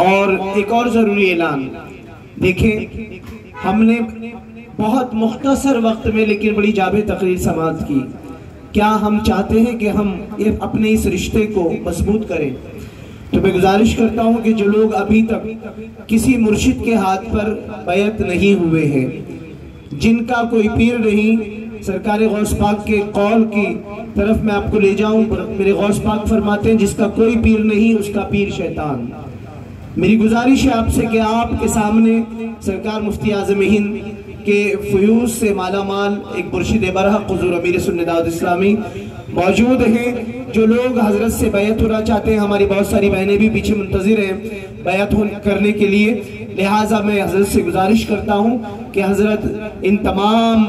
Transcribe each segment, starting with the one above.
और एक और ज़रूरी ऐलान। देखें हमने बहुत मुख्तसर वक्त में लेकिन बड़ी जाब तकरीर समाप्त की। क्या हम चाहते हैं कि हम अपने इस रिश्ते को मज़बूत करें? तो मैं गुजारिश करता हूँ कि जो लोग अभी तक किसी मुर्शिद के हाथ पर बैत नहीं हुए हैं, जिनका कोई पीर नहीं, सरकार गौस पाक के कौल की तरफ़ मैं आपको ले जाऊँ मेरे गौस पाक फरमाते हैं, जिसका कोई पीर नहीं, उसका पीर शैतान। मेरी गुजारिश है आपसे कि आपके सामने सरकार मुफ्ती आज़म हिंद के फ्यूज से माला माल एक मुर्शिद बरह हजूर अमीर सुन्नदाद इस्लामी मौजूद हैं, जो लोग हज़रत से बैत होना चाहते हैं। हमारी बहुत सारी बहनें भी पीछे मुंतजर हैं बैत करने के लिए। लिहाजा मैं हज़रत से गुजारिश करता हूँ कि हज़रत इन तमाम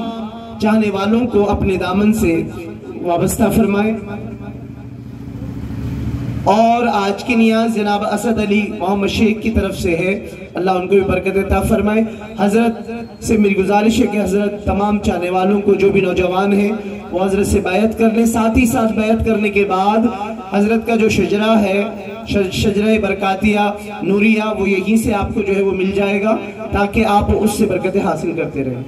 चाहने वालों को अपने दामन से वाबस्ता फरमाए। और आज की नियाज जनाब असद अली मोहम्मद शेख की तरफ़ से है। अल्लाह उनको भी बरकत अता फरमाए। हज़रत से मेरी गुजारिश है कि हज़रत तमाम चाहने वालों को जो भी नौजवान हैं, वो हज़रत से बैत कर लें। साथ ही साथ बैत करने के बाद हज़रत का जो शजरा है शजरा बरकातिया, नूरिया, वो यहीं से आपको जो है वो मिल जाएगा, ताकि आप उससे बरकतें हासिल करते रहें।